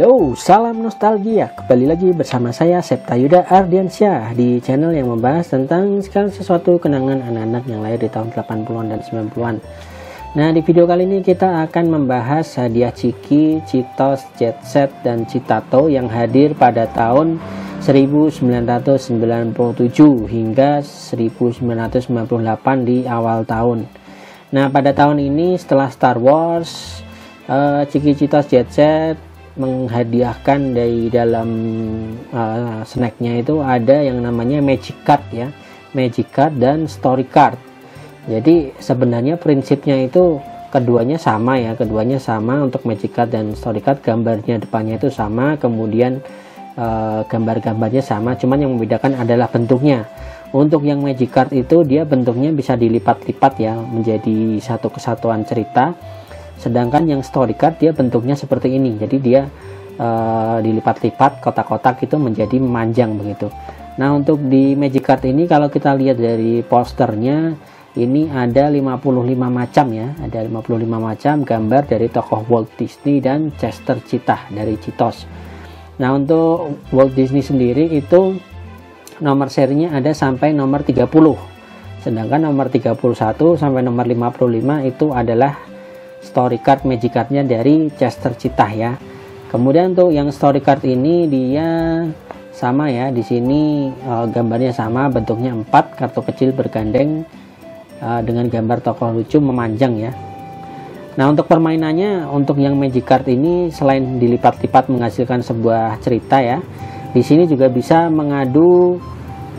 Halo, salam nostalgia. Kembali lagi bersama saya Septa Yuda Ardiansyah di channel yang membahas tentang segala sesuatu kenangan anak-anak yang lahir di tahun 80-an dan 90-an. Nah, di video kali ini kita akan membahas hadiah Ciki, Citos, Jet Set, dan Citato yang hadir pada tahun 1997 hingga 1998 di awal tahun. Nah, pada tahun ini setelah Star Wars, uh, Ciki, Citos, Jet Set, menghadiahkan dari dalam uh, snacknya itu ada yang namanya magic card ya. Magic card dan story card. Jadi sebenarnya prinsipnya itu keduanya sama ya keduanya sama untuk magic card dan story card. Gambarnya depannya itu sama kemudian uh, gambar-gambarnya sama. Cuman yang membedakan adalah bentuknya. Untuk yang magic card itu dia bentuknya bisa dilipat-lipat ya menjadi satu kesatuan cerita sedangkan yang story card dia bentuknya seperti ini. Jadi dia uh, dilipat-lipat kotak-kotak itu menjadi memanjang begitu. Nah untuk di magic card ini kalau kita lihat dari posternya ini ada 55 macam ya. Ada 55 macam gambar dari tokoh Walt Disney dan Chester Citah dari Citos nah untuk Walt Disney sendiri itu nomor serinya ada sampai nomor 30 sedangkan nomor 31 sampai nomor 55 itu adalah story card magic cardnya dari Chester Citah ya. Kemudian untuk yang story card ini dia sama ya. Di sini uh, gambarnya sama bentuknya empat kartu kecil bergandeng uh, dengan gambar tokoh lucu memanjang ya. Nah untuk permainannya untuk yang magic card ini selain dilipat-lipat menghasilkan sebuah cerita ya di sini juga bisa mengadu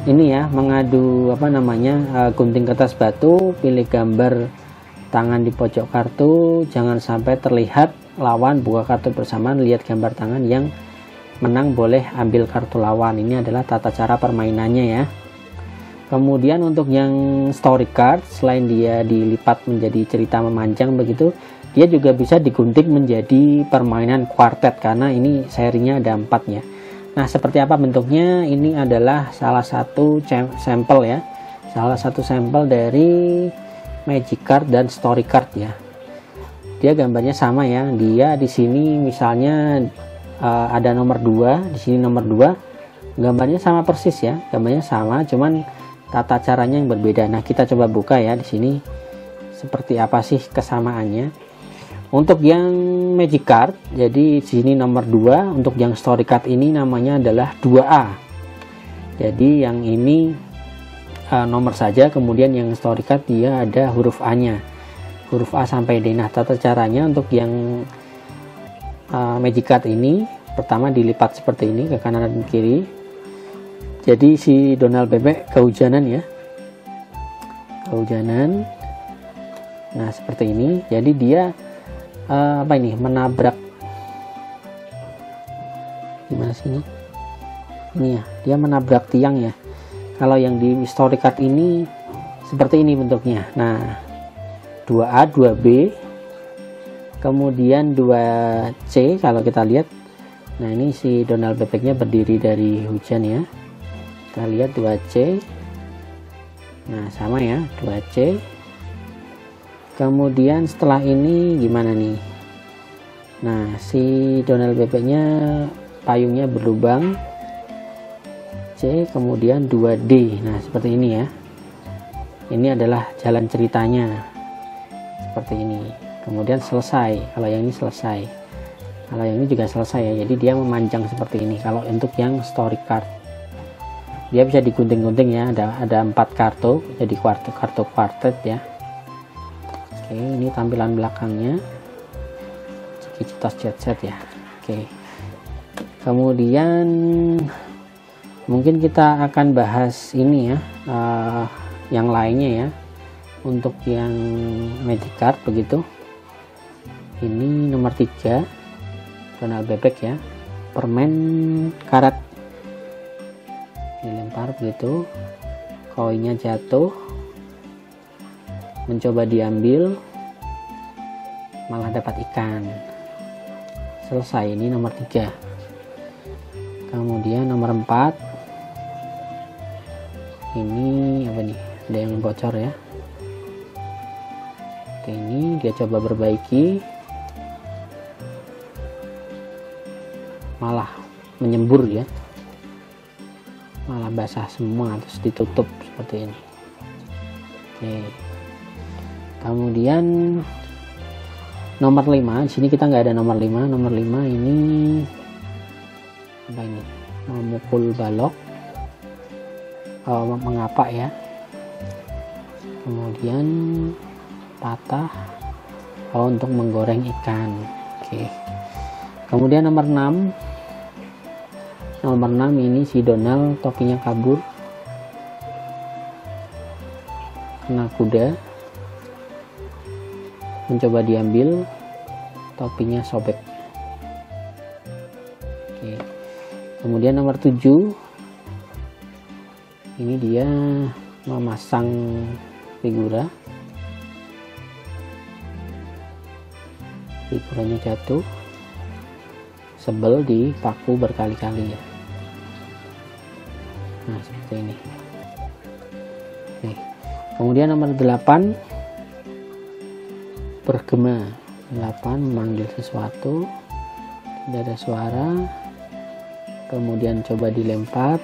ini ya mengadu apa namanya uh, gunting kertas batu pilih gambar tangan di pojok kartu jangan sampai terlihat lawan buka kartu bersamaan lihat gambar tangan yang menang boleh ambil kartu lawan. Ini adalah tata cara permainannya ya. Kemudian untuk yang story card selain dia dilipat menjadi cerita memanjang begitu dia juga bisa digunting menjadi permainan quartet karena ini serinya ada empatnya nah seperti apa bentuknya? Ini adalah salah satu sampel ya. Salah satu sampel dari magic card dan story card ya. Dia gambarnya sama ya. Dia di sini misalnya uh, ada nomor 2 di sini nomor 2 gambarnya sama persis ya. Gambarnya sama cuman tata caranya yang berbeda. Nah kita coba buka ya di sini. Seperti apa sih kesamaannya? Untuk yang magic card jadi di sini nomor 2 untuk yang story card ini namanya adalah 2A jadi yang ini uh, nomor saja kemudian yang story card dia ada huruf A nya huruf A sampai D. Nah tata caranya untuk yang uh, magic card ini pertama dilipat seperti ini ke kanan dan kiri. Jadi si Donald bebek kehujanan ya. Kehujanan. Nah seperti ini. Jadi dia uh, apa ini menabrak. Gimana sih ini? Ini ya dia menabrak tiang ya kalau yang di story card ini seperti ini bentuknya. Nah 2A 2B kemudian 2C kalau kita lihat. Nah ini si Donald bebeknya berdiri dari hujan ya. Kita lihat 2C nah sama ya 2C kemudian setelah ini gimana nih? Nah si Donald bebeknya payungnya berlubang Kemudian 2D nah seperti ini ya. Ini adalah jalan ceritanya. Seperti ini. Kemudian selesai. Kalau yang ini selesai. Kalau yang ini juga selesai ya. Jadi dia memanjang seperti ini. Kalau untuk yang story card. Dia bisa digunting-gunting ya. Ada ada empat kartu. Jadi kartu kartu quartet ya. Oke ini tampilan belakangnya. Citos jet set ya. Oke. Kemudian mungkin kita akan bahas ini ya uh, yang lainnya ya. Untuk yang magic card begitu. Ini nomor 3 Donald bebek ya. Permen karat. Dilempar begitu. Koinnya jatuh. Mencoba diambil. Malah dapat ikan. Selesai ini nomor 3 kemudian nomor 4 ini apa nih? Ada yang bocor ya? Oke ini dia coba perbaiki. Malah menyembur ya. Malah basah semua terus ditutup seperti ini. Oke. Kemudian nomor 5 di sini kita nggak ada nomor 5 nomor 5 ini apa ini? Memukul balok oh, mengapa ya? Kemudian patah. Oh, untuk menggoreng ikan. Oke. Kemudian nomor 6 nomor 6 ini si Donald topinya kabur. Kena kuda. Mencoba diambil. Topinya sobek. Oke. Kemudian nomor 7 ini dia memasang figura. Figuranya jatuh. Sebel di paku berkali-kali ya. Nah seperti ini. Oke. kemudian nomor 8 bergema. 8 memanggil sesuatu. Tidak ada suara. Kemudian coba dilempar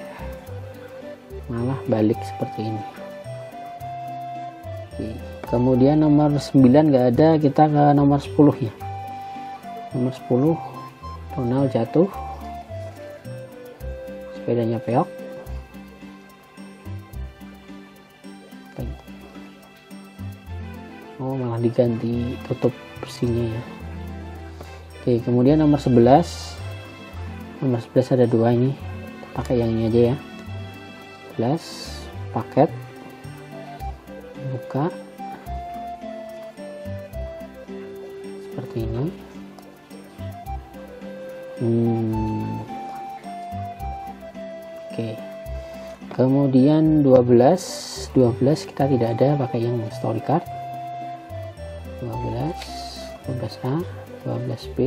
malah balik seperti ini. Oke. kemudian nomor 9 nggak ada kita ke nomor 10 ya. Nomor 10 Ronald jatuh. Sepedanya peok. Oh malah diganti tutup bersihnya ya. Oke kemudian nomor 11 nomor 11 ada dua ini. Pakai yang ini aja ya. 11 paket buka. Seperti ini. Hmm. oke. Kemudian 12 12 kita tidak ada pakai yang story card. 12 12A 12B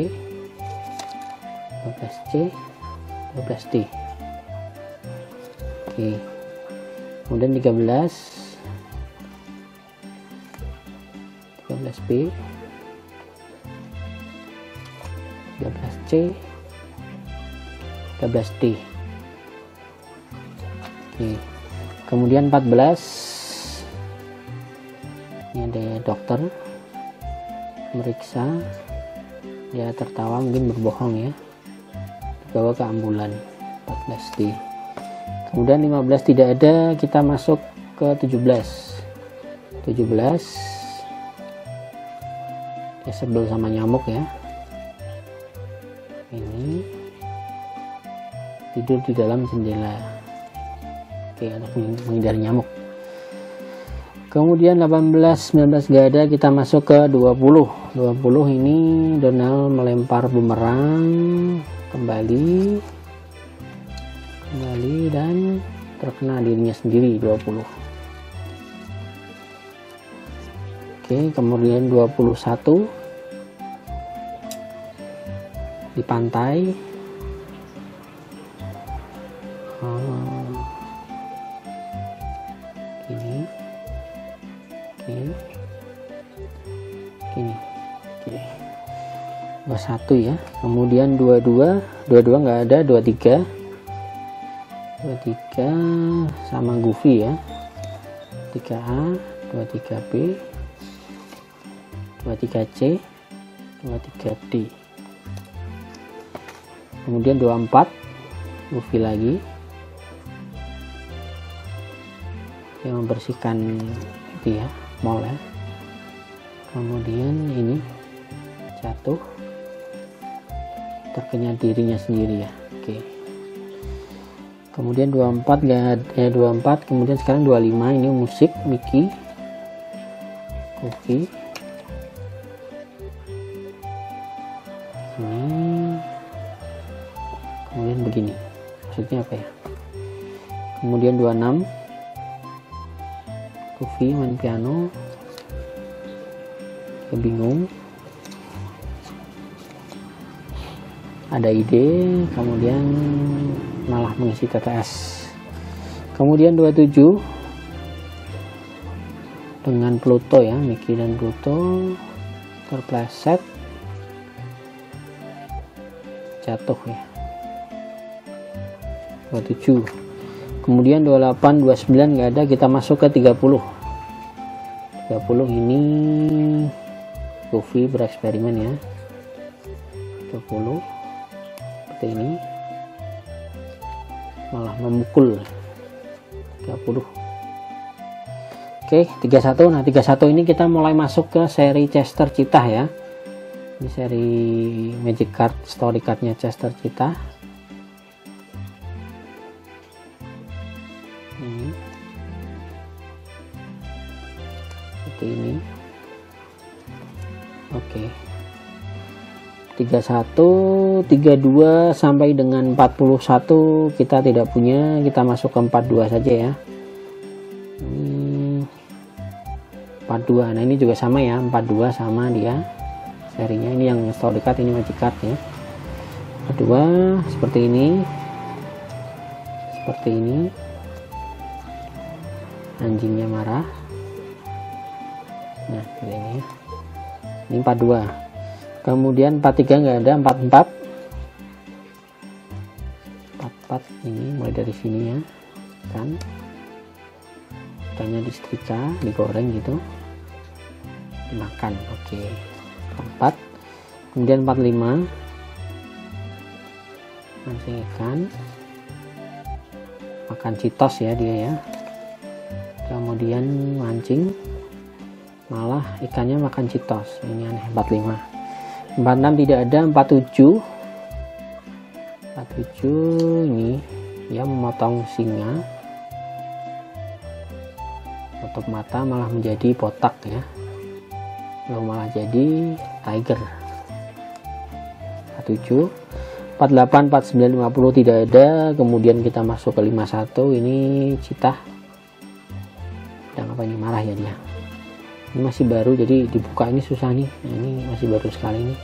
12C 12D oke kemudian 13 13B 13C 13D oke. Kemudian 14 ini ada dokter. Meriksa. Dia tertawa mungkin berbohong ya. Dibawa ke ambulan 14D kemudian 15 tidak ada kita masuk ke 17 17 dia sebel sama nyamuk ya. Ini. Tidur di dalam jendela. Oke untuk menghindari nyamuk. Kemudian 18 19 gak ada kita masuk ke 20 20 ini Donald melempar bumerang kembali kembali dan terkena dirinya sendiri 20 oke kemudian 21 di pantai. Oh. ini. Oke. Ini. Oke. 21 ya. Kemudian 22 22 nggak ada 23 23 sama Goofy ya. 3A 23B 23C 23D kemudian 24 Goofy lagi. Yang membersihkan itu ya mall ya. Kemudian ini jatuh. Terkena dirinya sendiri ya oke kemudian 24 gak eh 24 kemudian sekarang 25 ini musik Mickey. Koki ini kemudian begini maksudnya apa ya? Kemudian 26 Kofi main piano. Saya bingung ada ide kemudian malah mengisi TTS kemudian 27 dengan Pluto ya Mickey dan Pluto terpleset jatuh ya. 27 kemudian 28 29 nggak ada kita masuk ke 30 30 ini Luffy bereksperimen ya. 20 seperti ini malah memukul 30 Oke 31 nah 31 ini kita mulai masuk ke seri Chester Citah ya. Ini seri magic card story cardnya Chester Citah ini. Seperti ini. Oke 31 32 sampai dengan 41 kita tidak punya kita masuk ke 42 saja ya. Ini 42 nah ini juga sama ya 42 sama dia serinya. Ini yang story card ini magic card ya. 42 seperti ini. Seperti ini. Anjingnya marah. Nah ini. Ini 42 kemudian 43 nggak ada 44 44 ini mulai dari sini ya. Kan? Ikannya disetrika digoreng gitu. Dimakan oke. Okay. 4 kemudian 45 mancing ikan. Makan citos ya dia ya. Kemudian mancing. Malah ikannya makan citos. Ini aneh 45 46 tidak ada 47 47 ini ya memotong singa. Tutup mata malah menjadi botak ya. Lalu malah jadi tiger. 47 48 49 50 tidak ada. Kemudian kita masuk ke 51 ini cita. Dan apa ini? Marah ya dia ini masih baru jadi dibuka ini susah nih. Nah, ini masih baru sekali nih.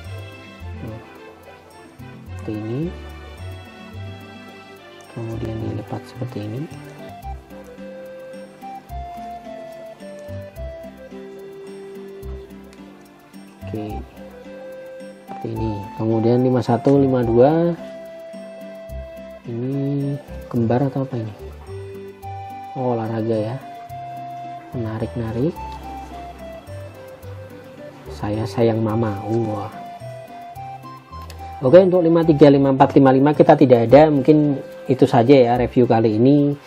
Seperti ini. Kemudian dilipat seperti ini. Oke. Seperti ini. Kemudian 51 52 ini kembar atau apa ini? Oh olahraga ya. Menarik-narik saya sayang mama. Wah. Oke untuk 53 54 55 kita tidak ada. Mungkin itu saja ya review kali ini.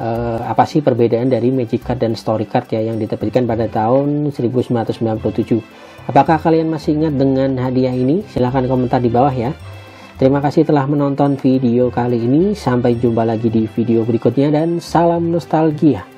Uh, apa sih perbedaan dari magic card dan story card ya yang diterbitkan pada tahun 1997 apakah kalian masih ingat dengan hadiah ini? Silahkan komentar di bawah ya. Terima kasih telah menonton video kali ini. Sampai jumpa lagi di video berikutnya dan salam nostalgia